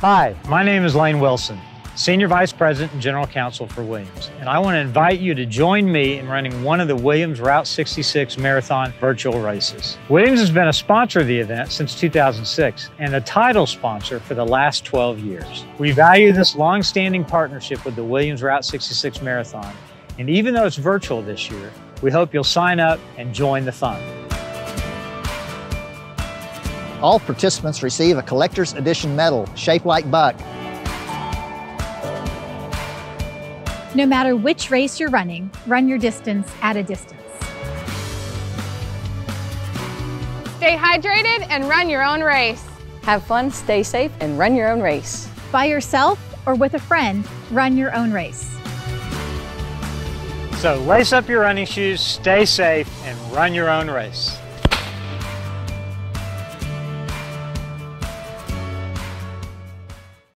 Hi, my name is Lane Wilson, Senior Vice President and General Counsel for Williams, and I want to invite you to join me in running one of the Williams Route 66 Marathon virtual races. Williams has been a sponsor of the event since 2006 and a title sponsor for the last 12 years. We value this long-standing partnership with the Williams Route 66 Marathon, and even though it's virtual this year, we hope you'll sign up and join the fun. All participants receive a collector's edition medal shaped like buck. No matter which race you're running, run your distance at a distance. Stay hydrated and run your own race. Have fun, stay safe, and run your own race. By yourself or with a friend, run your own race. So lace up your running shoes, stay safe, and run your own race.